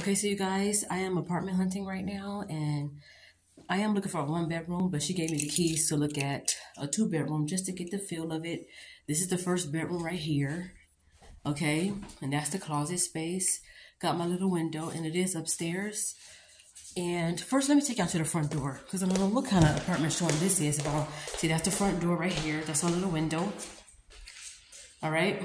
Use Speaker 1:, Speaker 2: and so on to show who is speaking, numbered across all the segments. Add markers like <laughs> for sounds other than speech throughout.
Speaker 1: Okay, so you guys, I am apartment hunting right now, and I am looking for a one bedroom, but she gave me the keys to look at a two bedroom just to get the feel of it. This is the first bedroom right here, okay, and that's the closet space. Got my little window, and it is upstairs. And first, let me take you out to the front door because I don't know what kind of apartment showing this is. I see, that's the front door right here. That's my little window. All right,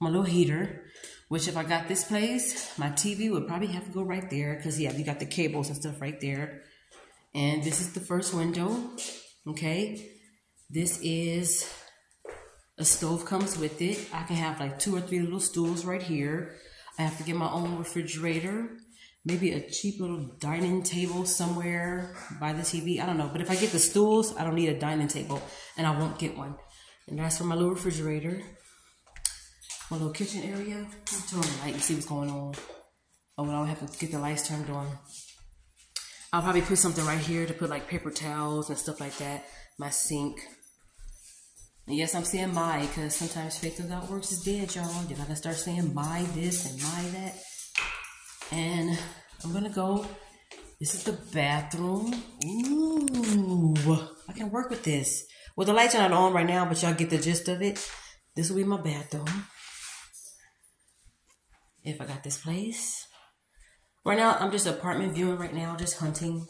Speaker 1: my little heater. Which if I got this place, my TV would probably have to go right there because yeah, you got the cables and stuff right there. And this is the first window, okay? This is, a stove comes with it. I can have like two or three little stools right here. I have to get my own refrigerator. Maybe a cheap little dining table somewhere by the TV. I don't know. But if I get the stools, I don't need a dining table. And I won't get one. And that's for my little refrigerator my little kitchen area. Turn the light and see what's going on. Oh, and I'll have to get the lights turned on. I'll probably put something right here to put like paper towels and stuff like that. My sink. And yes, I'm saying my because sometimes faith without works is dead, y'all. You gotta start saying my this and my that. And I'm gonna go. This is the bathroom. Ooh, I can work with this. Well, the lights are not on right now, but y'all get the gist of it. This will be my bathroom if I got this place. Right now, I'm just apartment viewing right now, just hunting.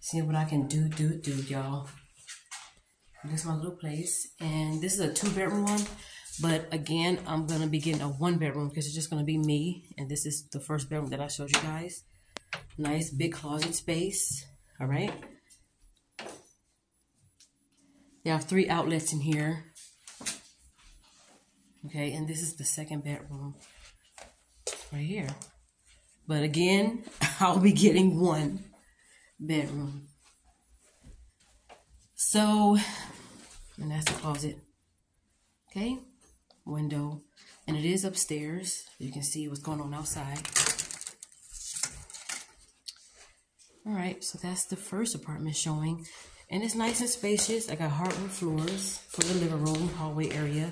Speaker 1: Seeing what I can do, do, do, y'all. This is my little place. And this is a two bedroom one. But again, I'm going to be getting a one bedroom because it's just going to be me. And this is the first bedroom that I showed you guys. Nice big closet space. All right. They have three outlets in here. Okay, and this is the second bedroom right here. But again, <laughs> I'll be getting one bedroom. So, and that's the closet. Okay, window. And it is upstairs. You can see what's going on outside. All right, so that's the first apartment showing. And it's nice and spacious. I got hardwood floors for the living room, hallway area,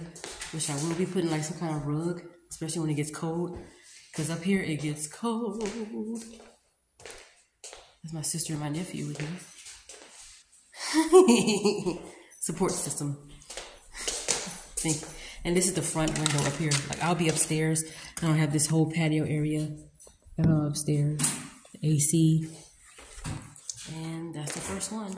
Speaker 1: which I will be putting like some kind of rug, especially when it gets cold. Because up here it gets cold. That's my sister and my nephew with me. <laughs> Support system. Think. And this is the front window up here. Like I'll be upstairs. I don't have this whole patio area. I'm upstairs. AC. And that's the first one.